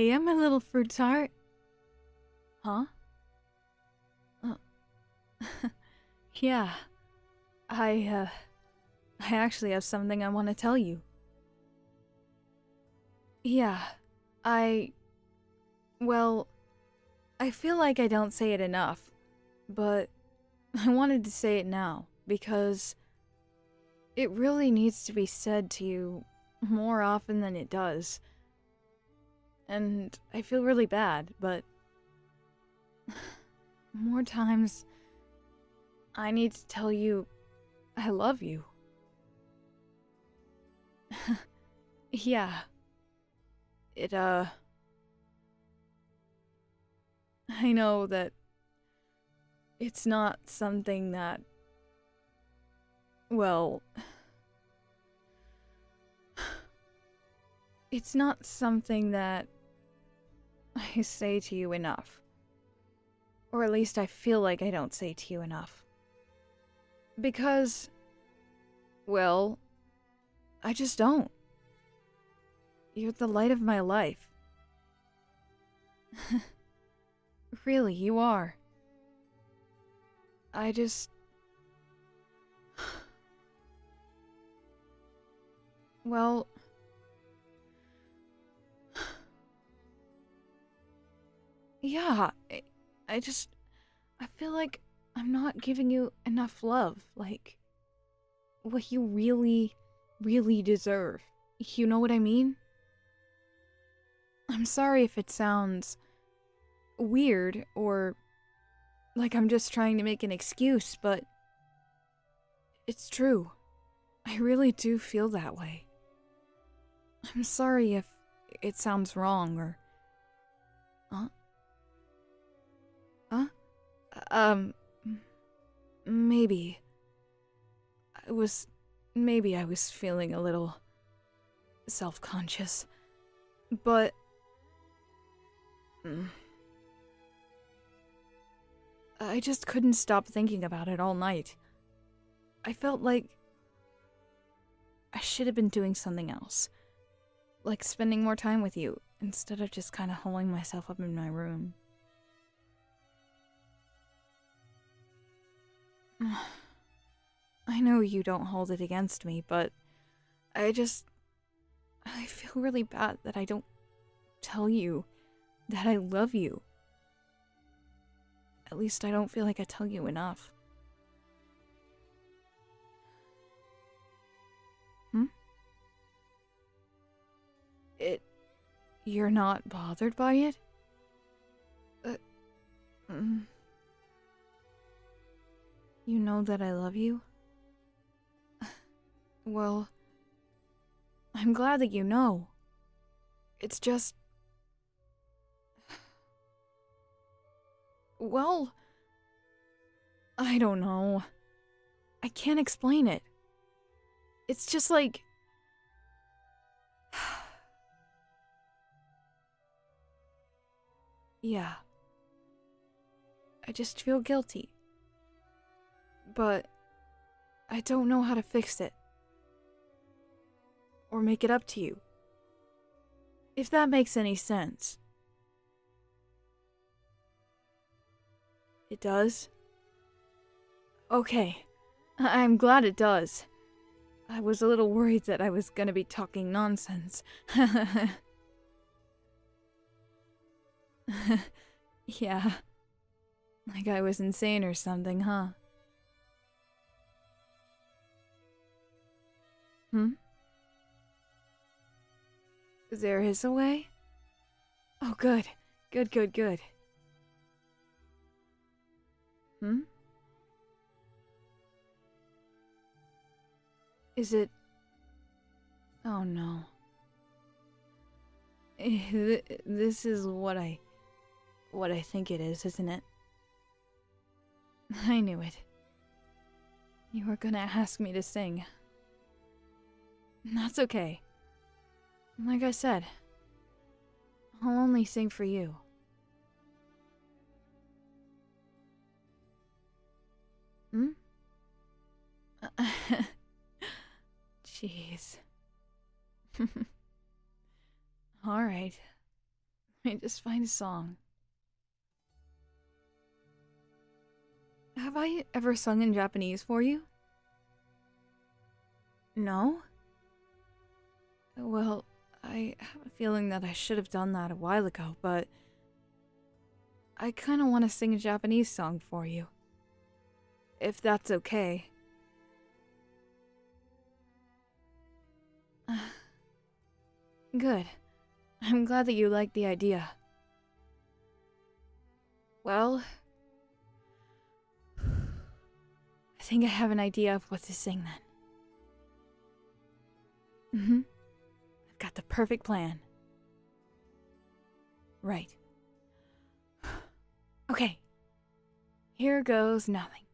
am a little fruit tart. Huh? Uh, yeah. I, uh, I actually have something I want to tell you. Yeah, I. Well, I feel like I don't say it enough, but I wanted to say it now because it really needs to be said to you more often than it does. And I feel really bad, but more times I need to tell you I love you. yeah. It, uh. I know that it's not something that. Well. It's not something that I say to you enough. Or at least I feel like I don't say to you enough. Because. Well. I just don't. You're the light of my life. really, you are. I just. Well. Yeah, I, I just. I feel like I'm not giving you enough love. Like. What you really, really deserve. You know what I mean? I'm sorry if it sounds weird or like I'm just trying to make an excuse, but it's true. I really do feel that way. I'm sorry if it sounds wrong or. Huh? Um. Maybe. I was. Maybe I was feeling a little. self conscious. But. Mm, I just couldn't stop thinking about it all night. I felt like I should have been doing something else. Like spending more time with you instead of just kind of holding myself up in my room. I know you don't hold it against me, but I just. I feel really bad that I don't tell you that I love you. At least I don't feel like I tell you enough. Hmm? It. You're not bothered by it? Uh. Mm. You know that I love you? well. I'm glad that you know. It's just. Well, I don't know. I can't explain it. It's just like. yeah. I just feel guilty. But I don't know how to fix it. Or make it up to you. If that makes any sense. It does? Okay. I'm glad it does. I was a little worried that I was gonna be talking nonsense. yeah. Like I was insane or something, huh? Hmm? There is a way? Oh, good. Good, good, good. Hmm? Is it. Oh no. This is what I. what I think it is, isn't it? I knew it. You were gonna ask me to sing. That's okay. Like I said, I'll only sing for you. Hmm? Jeez. Alright. Let me just find a song. Have I ever sung in Japanese for you? No? Well, I have a feeling that I should have done that a while ago, but I kind of want to sing a Japanese song for you. If that's okay. Good. I'm glad that you like the idea. Well, I think I have an idea of what to sing then. Mm hmm. Got the perfect plan. Right. okay. Here goes nothing.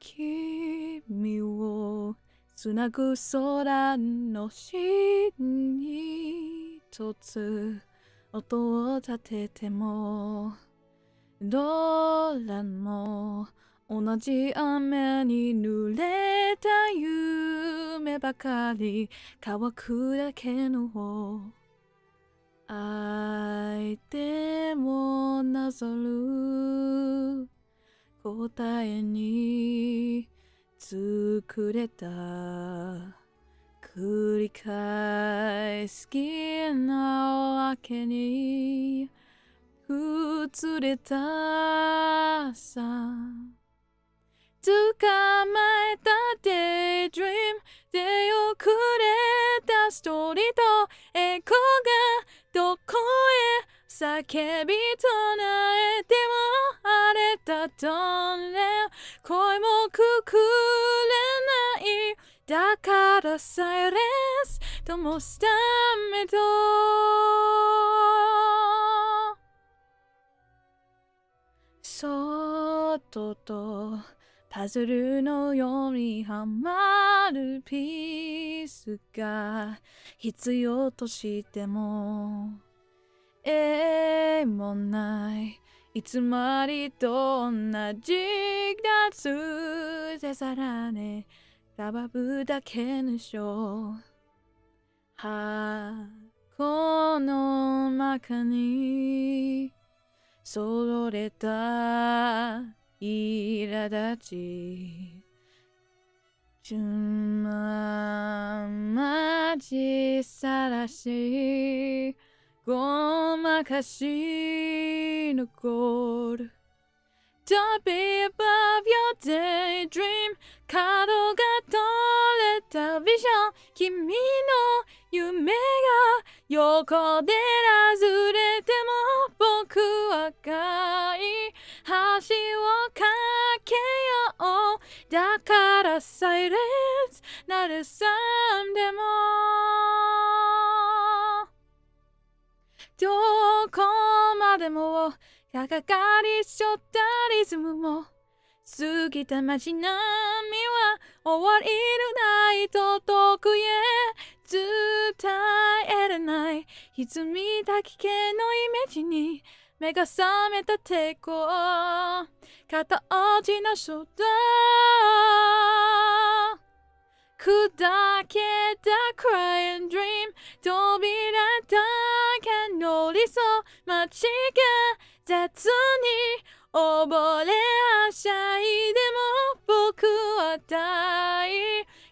Kimi wo tsunagu sora no shin ni totsu oto wo tatete mo doran mo onaji ame ni nureta yuu 夢ばかり乾くだけの相手もなぞる。答えに作れた。繰り返す好きなわけに。移れたさ。捕まえたデイドリームで遅れたストーリーとエコがどこへ叫び唱えても荒れたトンネル声もくくれないだからサイレンスともスタメとそっととパズルのようにはまるピースが必要としても。えもない。いつまりと同じ夏でさらね。ラバブだけのしょ箱の中にそれた。苛立ち。順番待ちさらしごまかし残る Don't be above your daydream 角が取れたビジョン。君の夢が横でらずれても僕は赤い橋を架けよう。だからサイレンスなるさんでも。どこまでもかかかりしょったリズムも。過ぎた街並みは終わりのないと遠くへ。伝えれない。歪みた危険のイメージに。目が覚めた抵抗。片落ちのショット砕けた crying dream 扉だけの理想街が雑に溺れはしゃいでも僕は大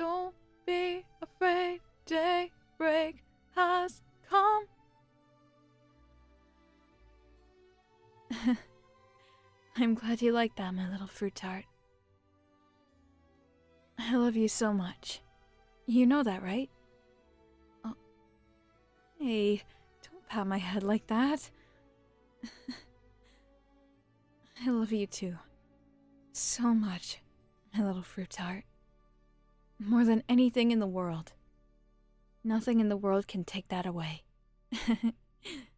Don't be afraid, daybreak has come. I'm glad you like that, my little fruit tart. I love you so much. You know that, right? Oh. Hey, don't pat my head like that. I love you too. So much, my little fruit tart. More than anything in the world. Nothing in the world can take that away.